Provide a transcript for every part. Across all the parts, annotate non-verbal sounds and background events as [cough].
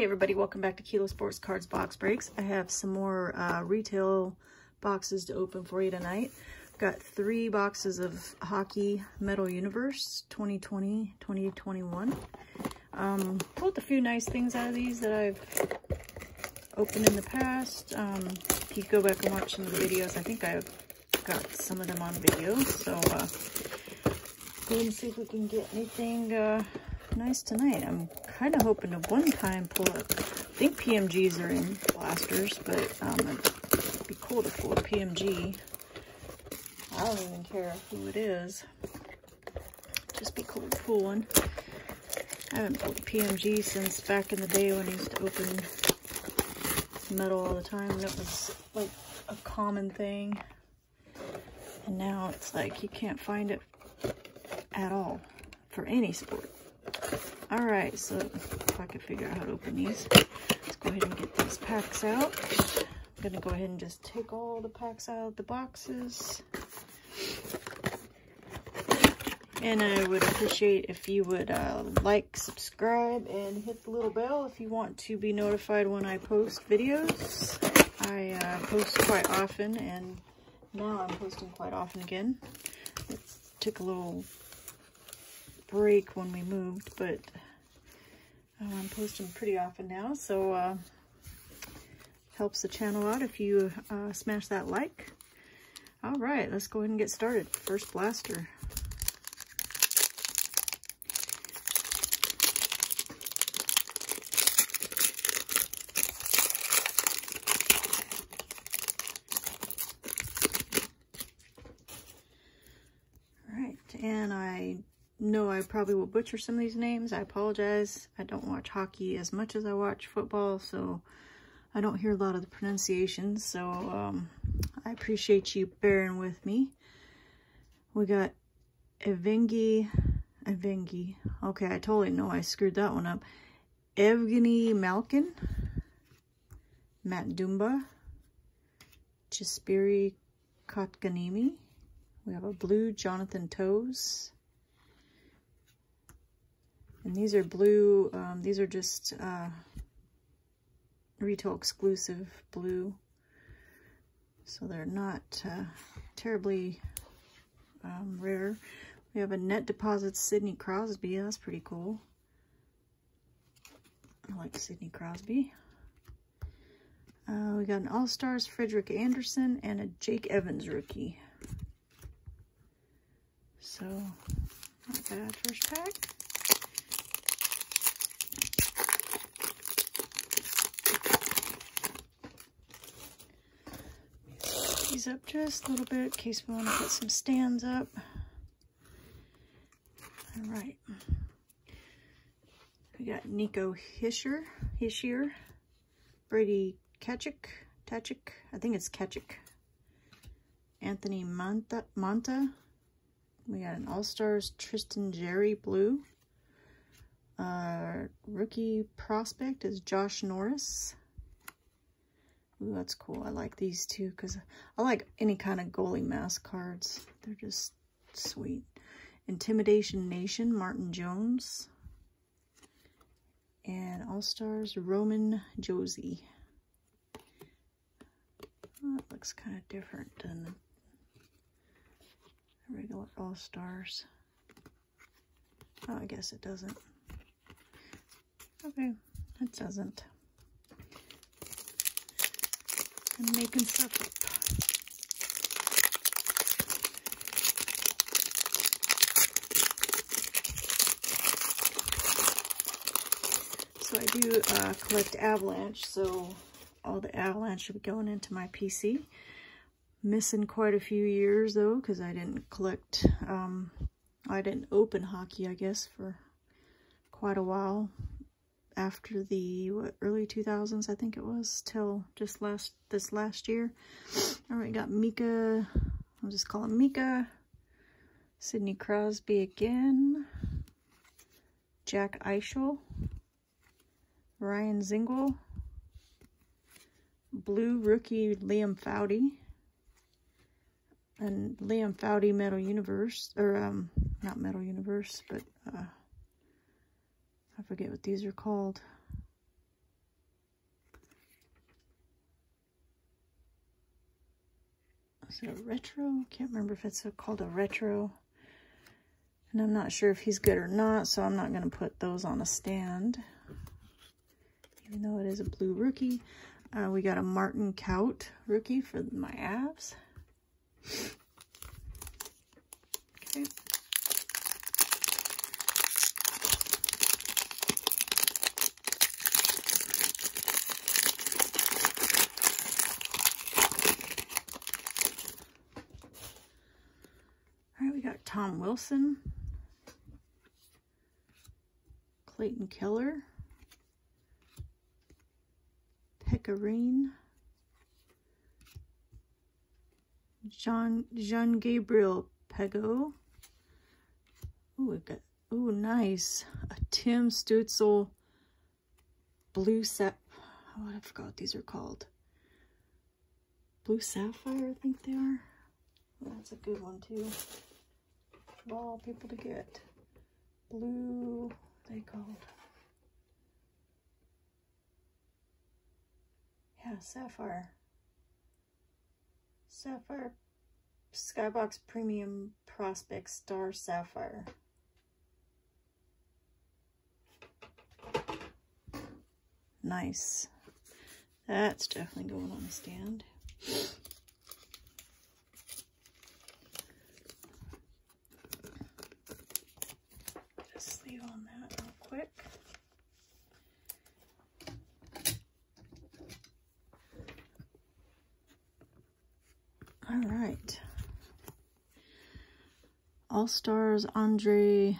Hey everybody, welcome back to Kilo Sports Cards Box Breaks. I have some more uh, retail boxes to open for you tonight. Got three boxes of Hockey Metal Universe 2020-2021. Um, pulled a few nice things out of these that I've opened in the past. Um, if you go back and watch some of the videos, I think I've got some of them on video. So uh, go and see if we can get anything uh, nice tonight. I'm kind of hoping to one time pull up. I think PMGs are in blasters, but um, it'd be cool to pull a PMG. I don't even care who it is. Just be cool to pull one. I haven't pulled a PMG since back in the day when I used to open metal all the time and it was like a common thing. And now it's like you can't find it at all for any sport. All right, so if I can figure out how to open these, let's go ahead and get these packs out. I'm gonna go ahead and just take all the packs out of the boxes. And I would appreciate if you would uh, like, subscribe, and hit the little bell if you want to be notified when I post videos. I uh, post quite often, and now I'm posting quite often again. It took a little break when we moved, but uh, I'm posting pretty often now, so uh, helps the channel out if you uh, smash that like. All right, let's go ahead and get started. First blaster. All right, and I know I probably will butcher some of these names. I apologize. I don't watch hockey as much as I watch football, so I don't hear a lot of the pronunciations. So um, I appreciate you bearing with me. We got Evgeny, Evgeny. Okay, I totally know I screwed that one up. Evgeny Malkin, Matt Dumba, Jesperi Kotkaniemi. We have a blue Jonathan Toews. And these are blue, um, these are just uh, retail exclusive blue. So they're not uh, terribly um, rare. We have a net deposit Sidney Crosby. That's pretty cool. I like Sidney Crosby. Uh, we got an All-Stars Frederik Andersen and a Jake Evans rookie. So, not bad first pack. These up just a little bit in case we want to put some stands up. All right. We got Nico Hischier, Hischier, Brady Tkachuk, Tkachuk, I think it's Tkachuk, Anthony Mantha, Mantha. We got an All-Stars Tristan Jarry Blue. Uh, rookie prospect is Josh Norris. Ooh, that's cool. I like these too because I like any kind of goalie mask cards. They're just sweet. Intimidation Nation, Martin Jones. And All-Stars, Roman Josi. Oh, that looks kind of different than the regular All-Stars. Oh, I guess it doesn't. Okay, it doesn't. I'm making stuff up. So I do uh, collect Avalanche, so all the Avalanche should be going into my PC. Missing quite a few years though, because I didn't collect, um, I didn't open hockey, I guess, for quite a while after the what, early 2000s, I think it was, till just last this last year. All right, got Mika. I'll just call him Mika. Sidney Crosby again. Jack Eichel. Ryan Dzingel. Blue rookie Liam Foudy. And Liam Foudy Metal Universe, or um, not Metal Universe, but uh, I forget what these are called. Is it a retro? Can't remember if it's called a retro. And I'm not sure if he's good or not, so I'm not going to put those on a stand. Even though it is a blue rookie. Uh, we got a Martin Kaut rookie for my abs. Tom Wilson, Clayton Keller, Pecorine, John Jean Gabriel Pego. Ooh, we've got ooh nice a Tim Stützle blue sap. Oh, I forgot what these are called. Blue sapphire, I think they are. That's a good one too. All people to get. Blue, they called. Yeah, sapphire. Sapphire Skybox Premium Prospect Star Sapphire. Nice. That's definitely going on the stand. Just leave on that real quick. All right. All-Stars Andrei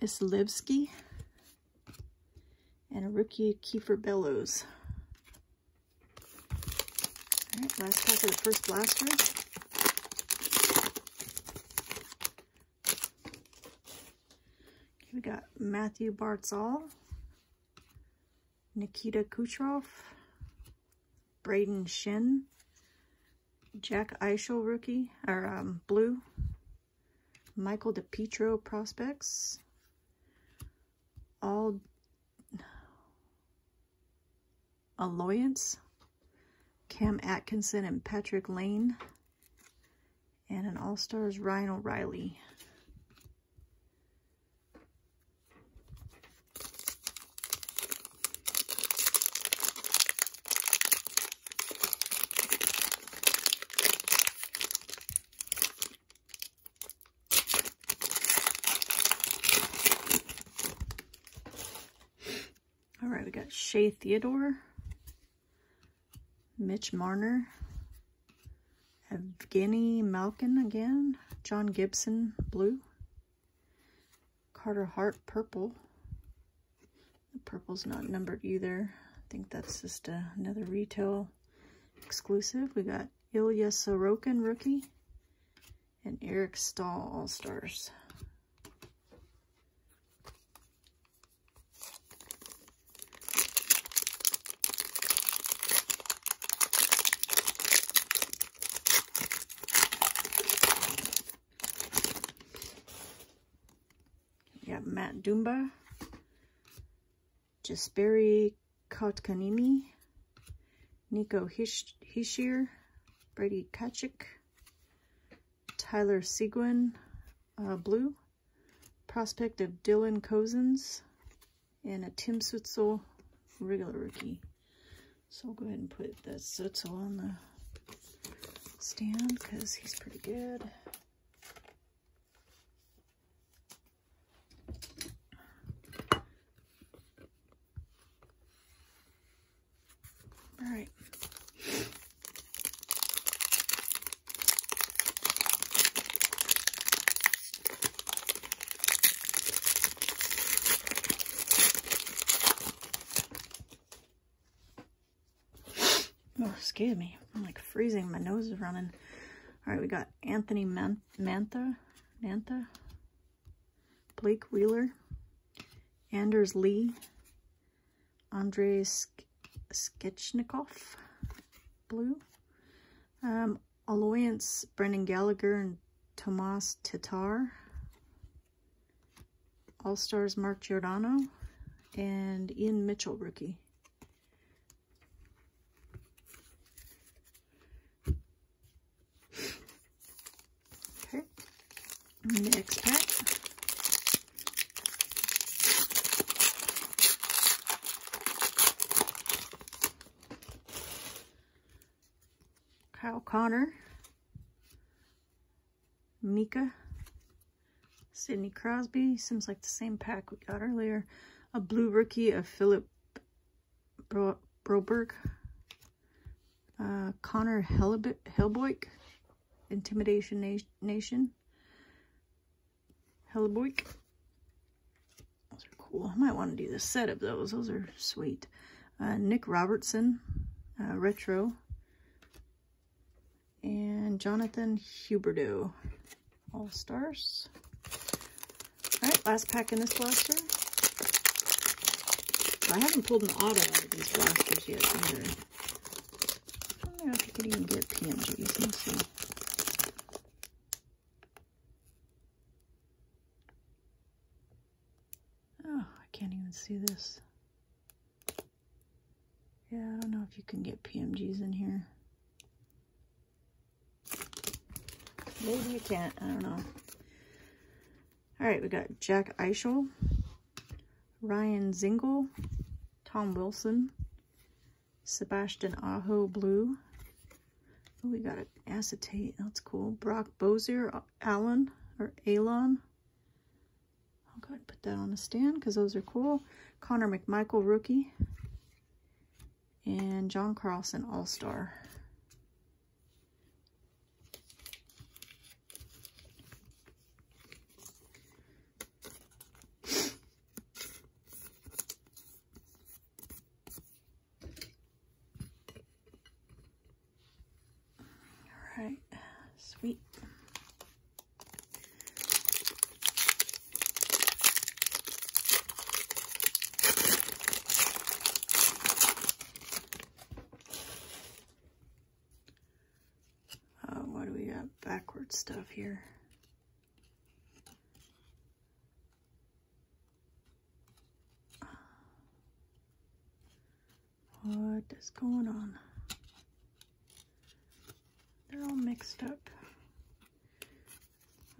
Vasilevskiy and a rookie Kiefer Bellows. All right, last pack of the first blaster. We got Mathew Barzal, Nikita Kucherov, Brayden Schenn, Jack Eichel rookie, or um, blue, Michael DiPietro prospects, all Alliance, Cam Atkinson and Patrik Laine, and an All-Stars Ryan O'Reilly. All right, we got Shea Theodore, Mitch Marner, Evgeny Malkin again, John Gibson blue, Carter Hart purple. The purple's not numbered either. I think that's just uh, another retail exclusive. We got Ilya Sorokin rookie and Eric Staal All-Stars. Matt Dumba, Jesperi Kotkaniemi, Nico Hish Hischier, Brady Kachik, Tyler Seguin, uh, blue, prospect of Dylan Cozens, and a Tim Stützle regular rookie. So I'll go ahead and put the Stützle on the stand because he's pretty good. All right. Scared me. I'm like freezing. My nose is running. All right, we got Anthony Man Mantha, Mantha, Blake Wheeler, Anders Lee, Andrei Sk Skechnikov, blue, um, Alliance, Brendan Gallagher and Tomas Tatar, All-Stars Mark Giordano, and Ian Mitchell rookie. Next pack. Kyle Connor. Mika. Sidney Crosby. Seems like the same pack we got earlier. A blue rookie of Philip Bro Broberg. Uh, Connor Hellboik. Intimidation Na Nation. Hellboik. Those are cool. I might want to do the set of those. Those are sweet. Uh, Nick Robertson. Uh, retro and Jonathan Huberdeau. All Stars. All right, last pack in this blaster. I haven't pulled an auto out of these blasters yet either. I know if you could even get PMGs. Let's see. Oh, I can't even see this. Yeah, I don't know if you can get PMGs in here. Maybe you can't. I don't know. All right, we got Jack Eichel, Ryan Dzingel, Tom Wilson, Sebastian Aho Blue. Oh, we got an acetate. That's cool. Brock Boeser, Allen, or Alon. Put that on the stand because those are cool. Connor McMichael, rookie. And John Carlson, all-star. right, sweet. Uh, what do we got? Stuff here. What is going on? They're all mixed up.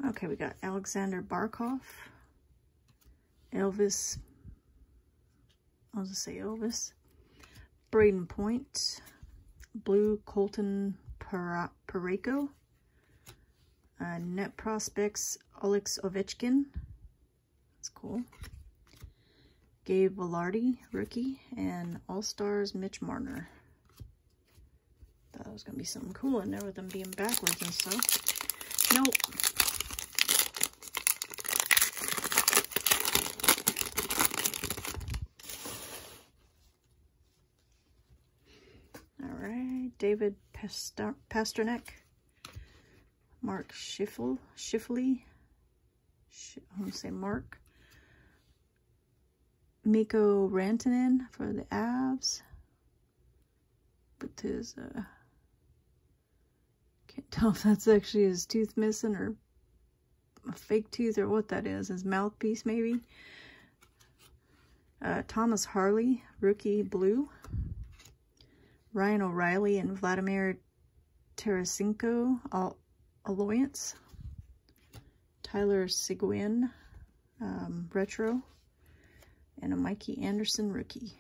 Okay, we got Alexander Barkov, Elvis, I'll just say Elvis, Brayden Point, Blue Colton Parayko, uh, Net Prospects Alex Ovechkin, that's cool, Gabe Vilardi, rookie, and All-Stars Mitch Marner. Thought it was going to be something cool in there with them being backwards and stuff. Nope. All right, David Pastor Pastrnak, Mark Schiffel, Schiffley, Sh I'm to say Mark, Mikko Rantanen for the abs, but his uh, can't tell if that's actually his tooth missing or a fake tooth or what that is. His mouthpiece, maybe. Uh, Thomas Harley, rookie blue. Ryan O'Reilly and Vladimir Tarasenko, all Alliance. Tyler Seguin, um, retro. And a Mikey Anderson rookie.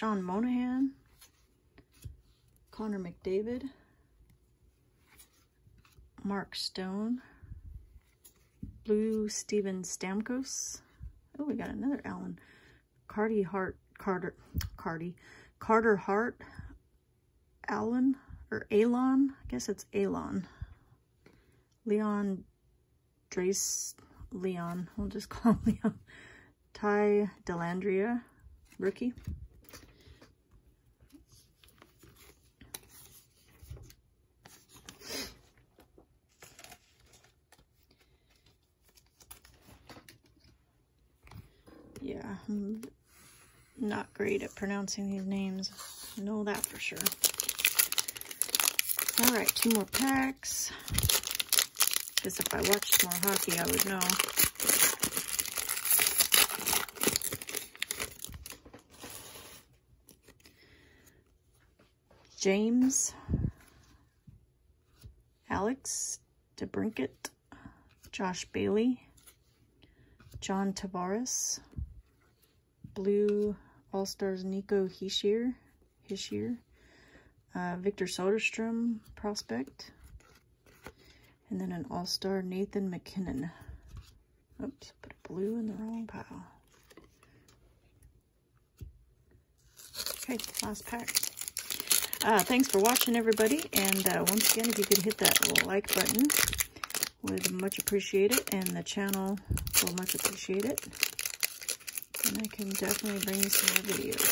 Sean Monahan, Connor McDavid, Mark Stone, Blue Steven Stamkos. Oh, we got another Allen. Cardi Hart, Carter, Cardi, Carter Hart, Allen, or Alon, I guess it's Alon. Leon Drace, Leon, we'll just [laughs] call him Leon. Ty Dellandrea, rookie. Yeah, I'm not great at pronouncing these names. I know that for sure. All right, two more packs. Guess if I watched more hockey, I would know. James, Alex DeBrincat, Josh Bailey, John Tavares, Blue All-Stars Nico Hischier, Hischier, uh, Victor Soderstrom prospect, and then an All-Star Nathan MacKinnon. Oops, put blue in the wrong pile. Okay, last pack. Uh, thanks for watching, everybody. And uh, once again, if you could hit that like button, would much appreciate it. And the channel will much appreciate it. And I can definitely bring you some more videos.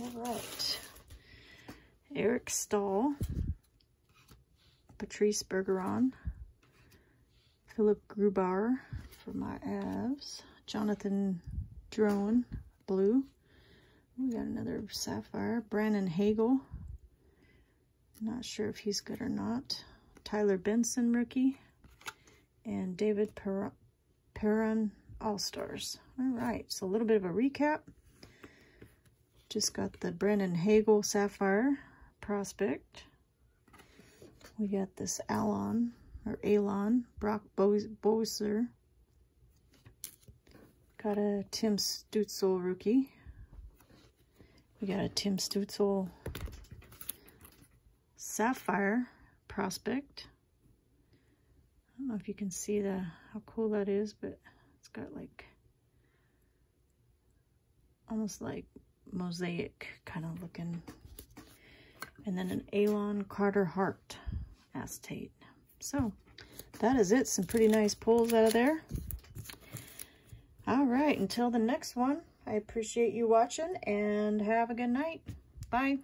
All right. Eric Staal, Patrice Bergeron, Philipp Grubauer for my Avs, Jonathan Drouin, blue, we got another Sapphire. Brandon Hagel. Not sure if he's good or not. Tyler Benson, rookie. And David Perron, All-Stars. All right, so a little bit of a recap. Just got the Brandon Hagel Sapphire prospect. We got this Alon, or Alon, Brock Boeser. Got a Tim Stützle rookie. We got a Tim Stützle Sapphire Prospect. I don't know if you can see the how cool that is, but got like almost like mosaic kind of looking. And then an Alon Carter Hart acetate. So that is it. Some pretty nice pulls out of there. All right, until the next one. I appreciate you watching and have a good night. Bye.